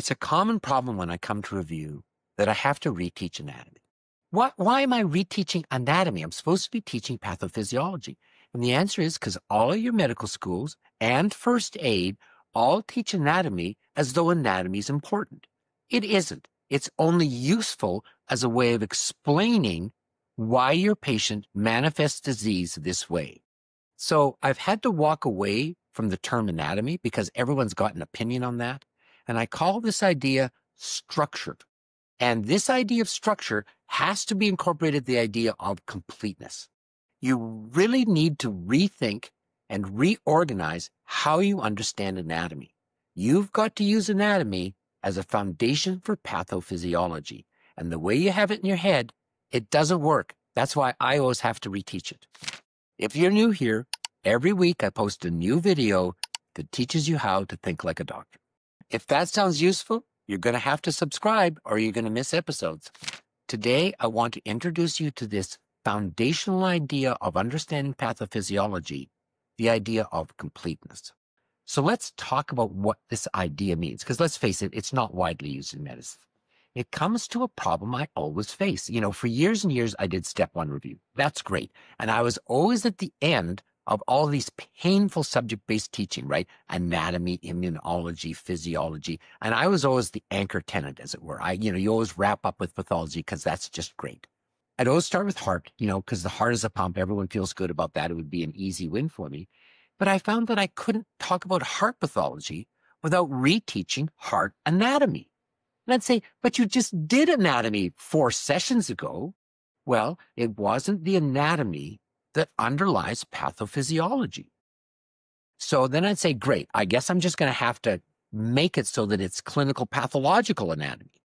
It's a common problem when I come to review that I have to reteach anatomy. Why, why am I reteaching anatomy? I'm supposed to be teaching pathophysiology. And the answer is because all of your medical schools and first aid all teach anatomy as though anatomy is important. It isn't. It's only useful as a way of explaining why your patient manifests disease this way. So I've had to walk away from the term anatomy because everyone's got an opinion on that. And I call this idea structured. And this idea of structure has to be incorporated the idea of completeness. You really need to rethink and reorganize how you understand anatomy. You've got to use anatomy as a foundation for pathophysiology. And the way you have it in your head, it doesn't work. That's why I always have to reteach it. If you're new here, every week I post a new video that teaches you how to think like a doctor. If that sounds useful, you're going to have to subscribe or you're going to miss episodes. Today, I want to introduce you to this foundational idea of understanding pathophysiology, the idea of completeness. So let's talk about what this idea means, because let's face it, it's not widely used in medicine. It comes to a problem I always face. You know, for years and years, I did step one review. That's great. And I was always at the end of all these painful subject based teaching, right? Anatomy, immunology, physiology. And I was always the anchor tenant, as it were. I, you know, you always wrap up with pathology because that's just great. I'd always start with heart, you know, because the heart is a pump. Everyone feels good about that. It would be an easy win for me. But I found that I couldn't talk about heart pathology without reteaching heart anatomy. And I'd say, but you just did anatomy four sessions ago. Well, it wasn't the anatomy that underlies pathophysiology. So then I'd say, great, I guess I'm just going to have to make it so that it's clinical pathological anatomy.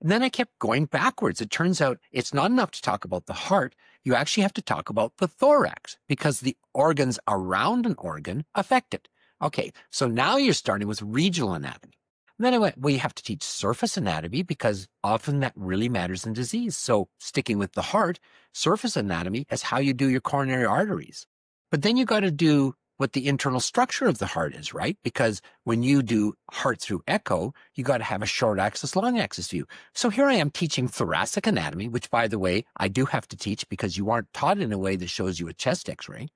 And then I kept going backwards. It turns out it's not enough to talk about the heart. You actually have to talk about the thorax because the organs around an organ affect it. Okay, so now you're starting with regional anatomy. And then I went, well, you have to teach surface anatomy because often that really matters in disease. So sticking with the heart, surface anatomy is how you do your coronary arteries. But then you got to do what the internal structure of the heart is, right? Because when you do heart through echo, you got to have a short axis, long axis view. So here I am teaching thoracic anatomy, which by the way, I do have to teach because you aren't taught in a way that shows you a chest x-ray.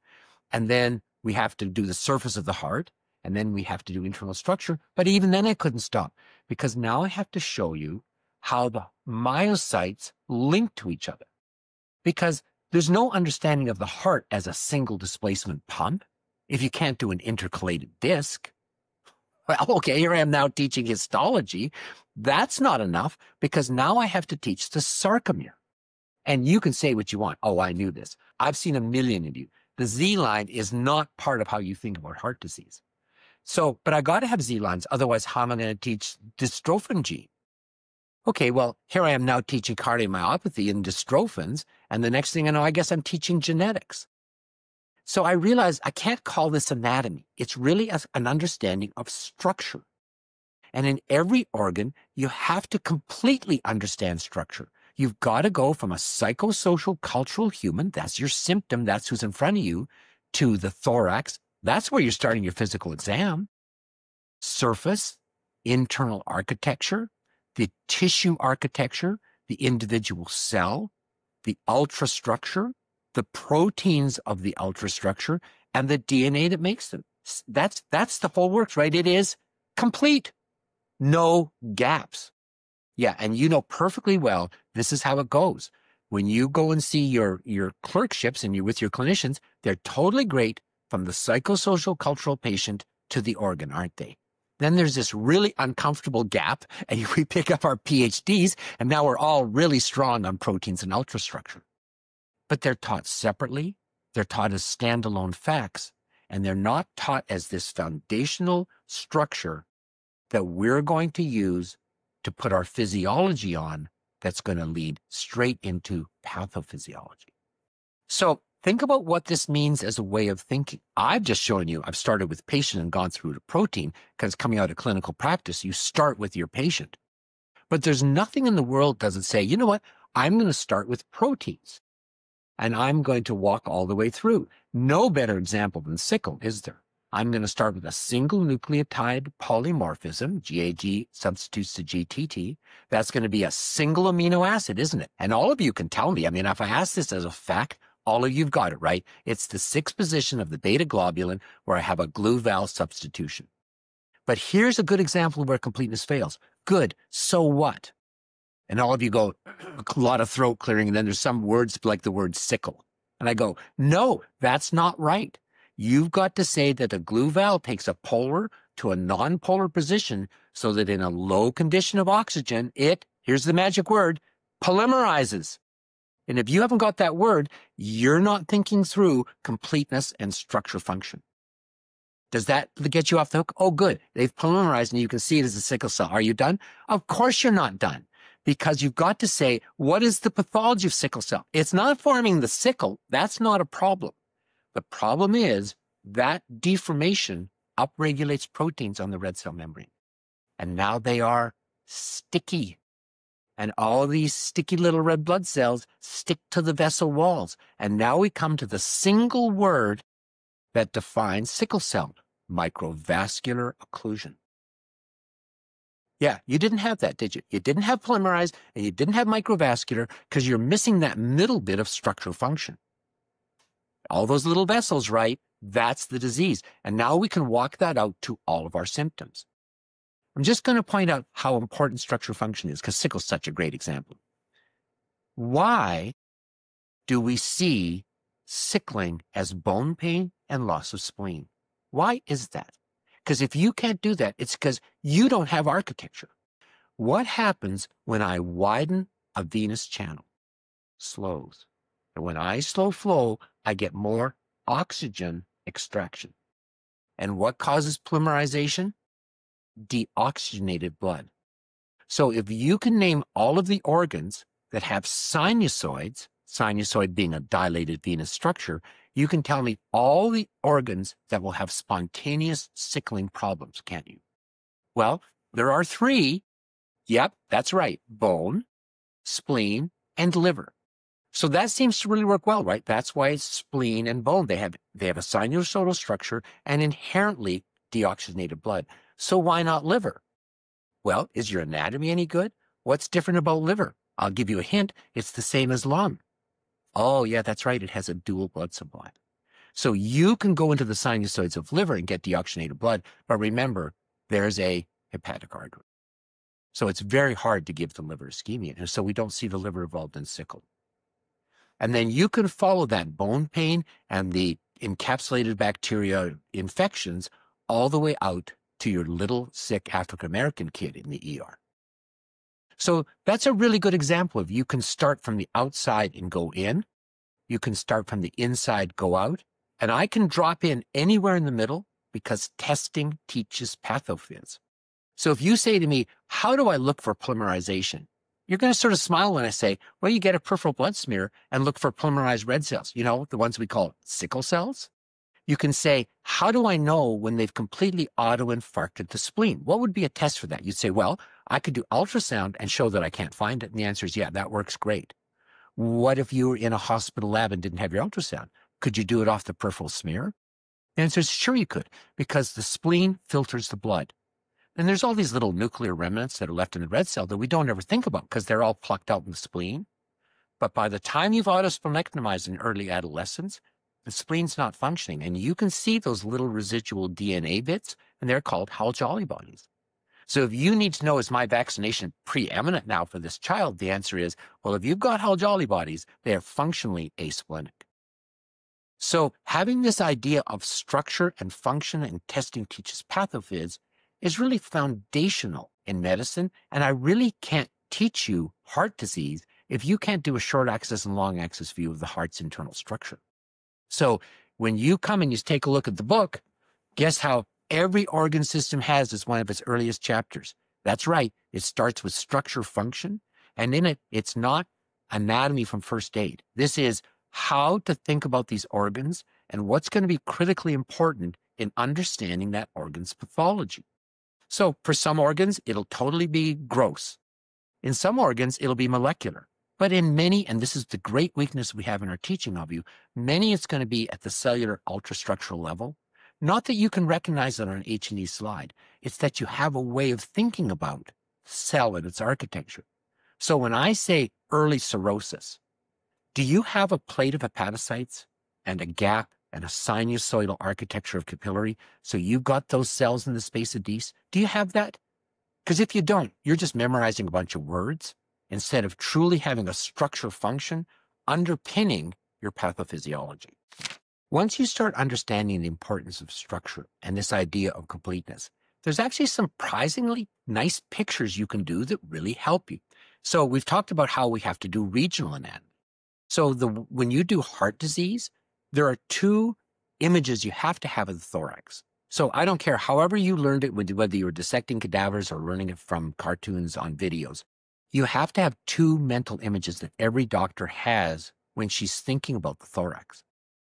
And then we have to do the surface of the heart and then we have to do internal structure. But even then, I couldn't stop because now I have to show you how the myocytes link to each other. Because there's no understanding of the heart as a single displacement pump if you can't do an intercalated disc. Well, okay, here I am now teaching histology. That's not enough because now I have to teach the sarcomere. And you can say what you want. Oh, I knew this. I've seen a million of you. The Z line is not part of how you think about heart disease. So, but I got to have Z lines. Otherwise, how am I going to teach dystrophin gene? Okay, well, here I am now teaching cardiomyopathy and dystrophins. And the next thing I know, I guess I'm teaching genetics. So I realized I can't call this anatomy. It's really an understanding of structure. And in every organ, you have to completely understand structure. You've got to go from a psychosocial cultural human, that's your symptom, that's who's in front of you, to the thorax, that's where you're starting your physical exam. Surface, internal architecture, the tissue architecture, the individual cell, the ultrastructure, the proteins of the ultrastructure, and the DNA that makes them. That's, that's the whole works, right? It is complete. No gaps. Yeah. And you know perfectly well, this is how it goes. When you go and see your, your clerkships and you're with your clinicians, they're totally great from the psychosocial cultural patient to the organ, aren't they? Then there's this really uncomfortable gap, and we pick up our PhDs, and now we're all really strong on proteins and ultrastructure. But they're taught separately, they're taught as standalone facts, and they're not taught as this foundational structure that we're going to use to put our physiology on that's going to lead straight into pathophysiology. So Think about what this means as a way of thinking. I've just shown you, I've started with patient and gone through to protein because coming out of clinical practice, you start with your patient. But there's nothing in the world doesn't say, you know what? I'm going to start with proteins and I'm going to walk all the way through. No better example than sickle, is there? I'm going to start with a single nucleotide polymorphism, GAG substitutes to GTT. That's going to be a single amino acid, isn't it? And all of you can tell me. I mean, if I ask this as a fact, all of you've got it right. It's the sixth position of the beta globulin where I have a Glu Val substitution. But here's a good example where completeness fails. Good. So what? And all of you go, a lot of throat clearing. And then there's some words like the word sickle. And I go, no, that's not right. You've got to say that a Glu Val takes a polar to a non-polar position so that in a low condition of oxygen, it, here's the magic word, polymerizes. And if you haven't got that word, you're not thinking through completeness and structure function. Does that get you off the hook? Oh, good. They've polymerized and you can see it as a sickle cell. Are you done? Of course you're not done because you've got to say, what is the pathology of sickle cell? It's not forming the sickle. That's not a problem. The problem is that deformation upregulates proteins on the red cell membrane. And now they are sticky. And all these sticky little red blood cells stick to the vessel walls. And now we come to the single word that defines sickle cell microvascular occlusion. Yeah, you didn't have that, did you? You didn't have polymerized and you didn't have microvascular because you're missing that middle bit of structural function. All those little vessels, right? That's the disease. And now we can walk that out to all of our symptoms. I'm just going to point out how important structure function is because sickle's such a great example. Why do we see sickling as bone pain and loss of spleen? Why is that? Because if you can't do that, it's because you don't have architecture. What happens when I widen a venous channel? Slows. And when I slow flow, I get more oxygen extraction. And what causes polymerization? Deoxygenated blood. So if you can name all of the organs that have sinusoids, sinusoid being a dilated venous structure, you can tell me all the organs that will have spontaneous sickling problems, can't you? Well, there are three. Yep, that's right. Bone, spleen, and liver. So that seems to really work well, right? That's why it's spleen and bone. They have they have a sinusoidal structure and inherently deoxygenated blood. So why not liver? Well, is your anatomy any good? What's different about liver? I'll give you a hint. It's the same as lung. Oh, yeah, that's right. It has a dual blood supply. So you can go into the sinusoids of liver and get deoxygenated blood, but remember, there's a hepatic artery. So it's very hard to give the liver ischemia. And so we don't see the liver involved in sickle. And then you can follow that bone pain and the encapsulated bacteria infections all the way out to your little sick African American kid in the ER. So that's a really good example of you can start from the outside and go in. You can start from the inside, go out. And I can drop in anywhere in the middle because testing teaches pathophys. So if you say to me, how do I look for polymerization? You're going to sort of smile when I say, well, you get a peripheral blood smear and look for polymerized red cells, you know, the ones we call sickle cells. You can say, how do I know when they've completely autoinfarcted the spleen? What would be a test for that? You'd say, well, I could do ultrasound and show that I can't find it. And the answer is, yeah, that works great. What if you were in a hospital lab and didn't have your ultrasound? Could you do it off the peripheral smear? The answer is, sure you could, because the spleen filters the blood. And there's all these little nuclear remnants that are left in the red cell that we don't ever think about because they're all plucked out in the spleen. But by the time you've autosplenectomized in early adolescence, the spleen's not functioning. And you can see those little residual DNA bits, and they're called Howell-Jolly bodies. So if you need to know, is my vaccination preeminent now for this child? The answer is, well, if you've got Howell-Jolly bodies, they are functionally asplenic. So having this idea of structure and function and testing teaches pathophys is really foundational in medicine. And I really can't teach you heart disease if you can't do a short axis and long axis view of the heart's internal structure. So when you come and you take a look at the book, guess how every organ system has as one of its earliest chapters? That's right. It starts with structure function. And in it, it's not anatomy from first aid. This is how to think about these organs and what's going to be critically important in understanding that organ's pathology. So for some organs, it'll totally be gross. In some organs, it'll be molecular. But in many, and this is the great weakness we have in our teaching of you, many it's going to be at the cellular ultrastructural level. Not that you can recognize it on an H&E slide. It's that you have a way of thinking about cell and its architecture. So when I say early cirrhosis, do you have a plate of hepatocytes and a gap and a sinusoidal architecture of capillary? So you've got those cells in the space of Disse? Do you have that? Because if you don't, you're just memorizing a bunch of words instead of truly having a structure function underpinning your pathophysiology. Once you start understanding the importance of structure and this idea of completeness, there's actually some surprisingly nice pictures you can do that really help you. So we've talked about how we have to do regional anatomy. So the when you do heart disease, there are two images you have to have of the thorax. So I don't care however you learned it, whether you were dissecting cadavers or learning it from cartoons on videos, you have to have two mental images that every doctor has when she's thinking about the thorax.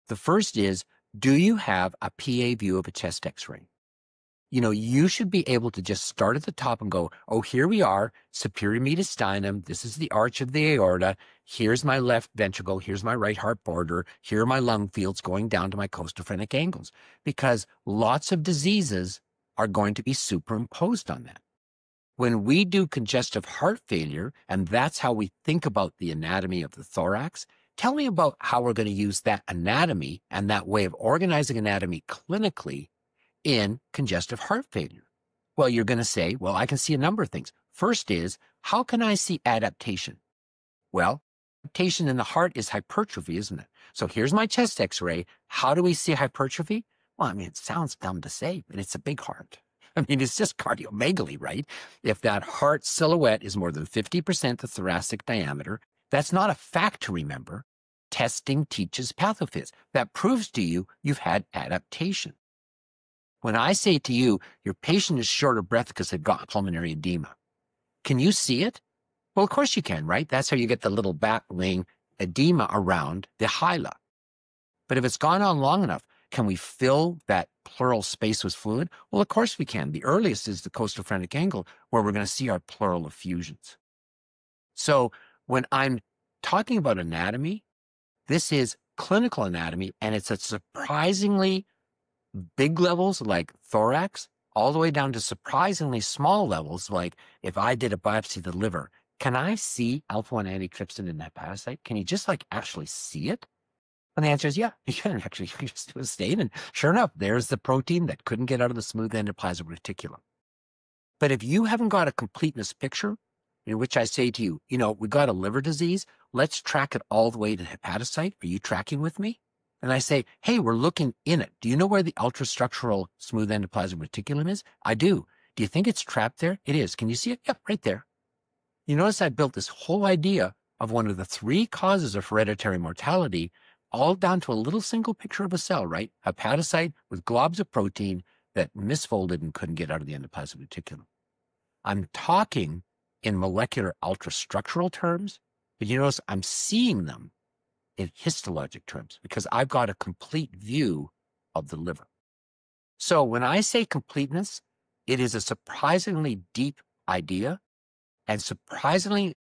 The first is, do you have a PA view of a chest x-ray? You know, you should be able to just start at the top and go, oh, here we are, superior mediastinum. This is the arch of the aorta. Here's my left ventricle. Here's my right heart border. Here are my lung fields going down to my costophrenic angles. Because lots of diseases are going to be superimposed on that. When we do congestive heart failure, and that's how we think about the anatomy of the thorax, Tell me about how we're going to use that anatomy and that way of organizing anatomy clinically in congestive heart failure. Well, you're going to say, well, I can see a number of things. First is, how can I see adaptation? Well, adaptation in the heart is hypertrophy, isn't it? So here's my chest x-ray. How do we see hypertrophy? Well, I mean, it sounds dumb to say, but it's a big heart. I mean, it's just cardiomegaly, right? If that heart silhouette is more than 50% the thoracic diameter, that's not a fact to remember. Testing teaches pathophys. That proves to you you've had adaptation. When I say to you, your patient is short of breath because they've got pulmonary edema, can you see it? Well, of course you can, right? That's how you get the little bat wing edema around the hila. But if it's gone on long enough, can we fill that pleural space with fluid? Well, of course we can. The earliest is the costophrenic angle where we're going to see our pleural effusions. So when I'm talking about anatomy, this is clinical anatomy, and it's at surprisingly big levels like thorax, all the way down to surprisingly small levels like if I did a biopsy of the liver, can I see alpha 1 antitrypsin in that hepatocyte? Can you just like actually see it? And the answer is yeah, you can actually you just do a stain. And sure enough, there's the protein that couldn't get out of the smooth endoplasmic reticulum. But if you haven't got a completeness picture, in which I say to you, you know, we got a liver disease. Let's track it all the way to hepatocyte. Are you tracking with me? And I say, hey, we're looking in it. Do you know where the ultrastructural smooth endoplasmic reticulum is? I do. Do you think it's trapped there? It is. Can you see it? Yep, right there. You notice I built this whole idea of one of the three causes of hereditary mortality all down to a little single picture of a cell, right? Hepatocyte with globs of protein that misfolded and couldn't get out of the endoplasmic reticulum. I'm talking in molecular ultrastructural terms, but you notice I'm seeing them in histologic terms because I've got a complete view of the liver. So when I say completeness, it is a surprisingly deep idea and surprisingly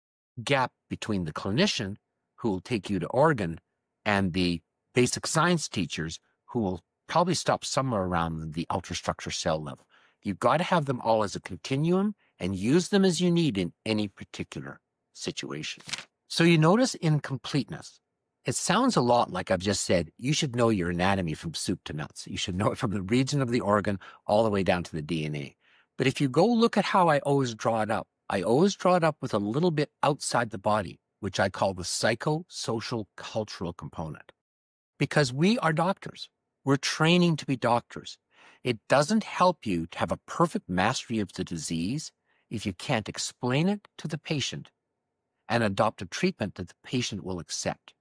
gap between the clinician who will take you to organ and the basic science teachers who will probably stop somewhere around the ultrastructure cell level. You've got to have them all as a continuum and use them as you need in any particular situation. So you notice incompleteness. It sounds a lot like I've just said, you should know your anatomy from soup to nuts. You should know it from the region of the organ all the way down to the DNA. But if you go look at how I always draw it up, I always draw it up with a little bit outside the body, which I call the psychosocial cultural component. Because we are doctors. We're training to be doctors. It doesn't help you to have a perfect mastery of the disease if you can't explain it to the patient and adopt a treatment that the patient will accept.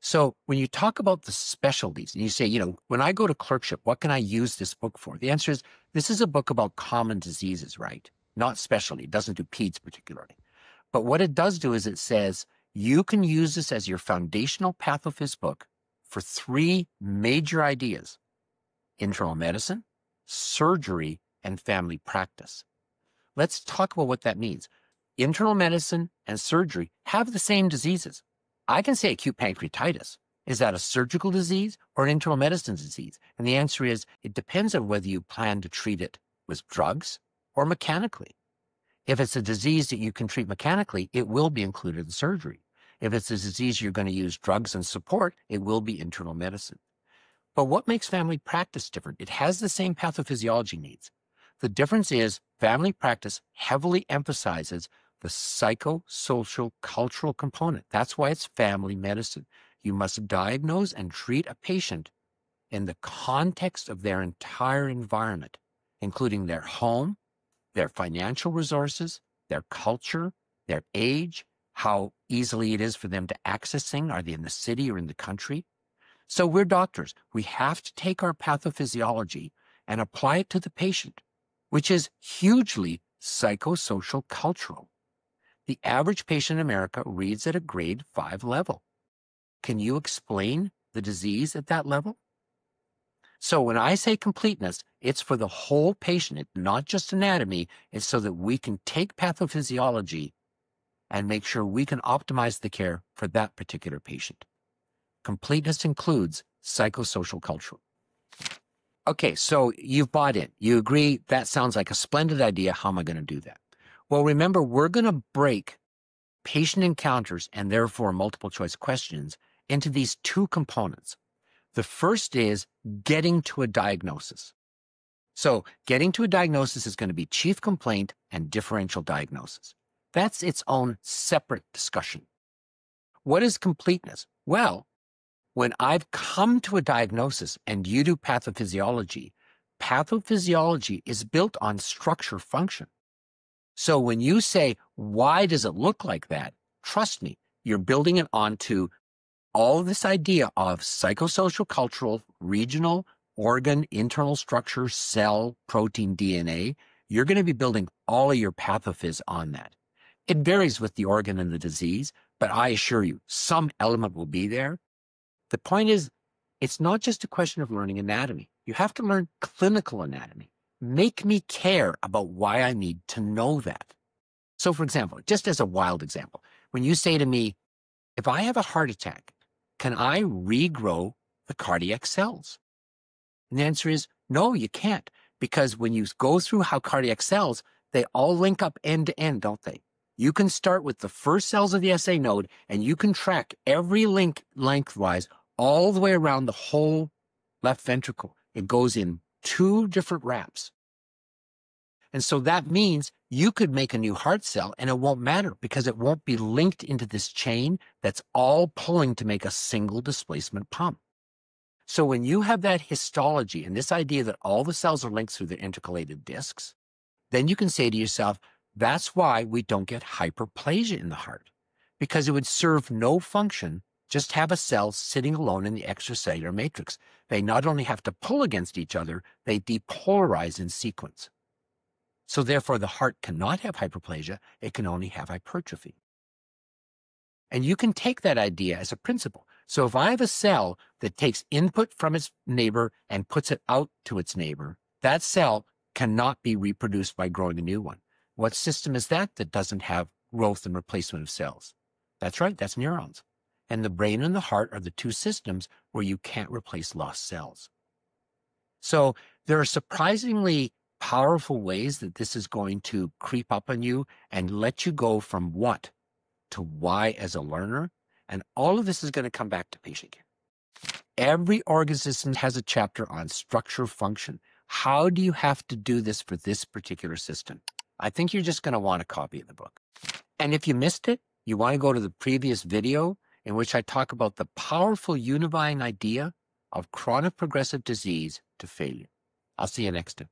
So when you talk about the specialties and you say, you know, when I go to clerkship, what can I use this book for? The answer is this is a book about common diseases, right? Not specialty. It doesn't do peds particularly. But what it does do is it says you can use this as your foundational pathophys book for three major ideas internal medicine, surgery, and family practice. Let's talk about what that means. Internal medicine and surgery have the same diseases. I can say acute pancreatitis, Is that a surgical disease or an internal medicine disease? And the answer is it depends on whether you plan to treat it with drugs or mechanically. If it's a disease that you can treat mechanically, it will be included in surgery. If it's a disease you're going to use drugs and support, it will be internal medicine. But what makes family practice different? It has the same pathophysiology needs. The difference is family practice heavily emphasizes the psychosocial cultural component. That's why it's family medicine. You must diagnose and treat a patient in the context of their entire environment, including their home, their financial resources, their culture, their age, how easily it is for them to access things. Are they in the city or in the country? So we're doctors. We have to take our pathophysiology and apply it to the patient, which is hugely psychosocial cultural. The average patient in America reads at a grade five level. Can you explain the disease at that level? So when I say completeness, it's for the whole patient, not just anatomy. It's so that we can take pathophysiology and make sure we can optimize the care for that particular patient. Completeness includes psychosocial culture. Okay, so you've bought in. You agree that sounds like a splendid idea. How am I going to do that? Well, remember, we're going to break patient encounters and therefore multiple choice questions into these two components. The first is getting to a diagnosis. So, getting to a diagnosis is going to be chief complaint and differential diagnosis. That's its own separate discussion. What is completeness? Well, when I've come to a diagnosis and you do pathophysiology, pathophysiology is built on structure function. So when you say, why does it look like that? Trust me, you're building it onto all of this idea of psychosocial, cultural, regional, organ, internal structure, cell, protein, DNA. You're going to be building all of your pathophys on that. It varies with the organ and the disease, but I assure you, some element will be there. The point is, it's not just a question of learning anatomy. You have to learn clinical anatomy. Make me care about why I need to know that. So, for example, just as a wild example, when you say to me, if I have a heart attack can I regrow the cardiac cells? And the answer is no, you can't. Because when you go through how cardiac cells, they all link up end to end, don't they? You can start with the first cells of the SA node and you can track every link lengthwise all the way around the whole left ventricle. It goes in two different wraps. And so that means you could make a new heart cell and it won't matter because it won't be linked into this chain that's all pulling to make a single displacement pump. So when you have that histology and this idea that all the cells are linked through the intercalated discs, then you can say to yourself, that's why we don't get hyperplasia in the heart because it would serve no function just have a cell sitting alone in the extracellular matrix. They not only have to pull against each other, they depolarize in sequence. So therefore, the heart cannot have hyperplasia. It can only have hypertrophy. And you can take that idea as a principle. So if I have a cell that takes input from its neighbor and puts it out to its neighbor, that cell cannot be reproduced by growing a new one. What system is that that doesn't have growth and replacement of cells? That's right, that's neurons. And the brain and the heart are the two systems where you can't replace lost cells. So there are surprisingly powerful ways that this is going to creep up on you and let you go from what to why as a learner. And all of this is going to come back to patient care. Every organ system has a chapter on structure function. How do you have to do this for this particular system? I think you're just going to want a copy of the book. And if you missed it, you want to go to the previous video in which I talk about the powerful unifying idea of chronic progressive disease to failure. I'll see you next time.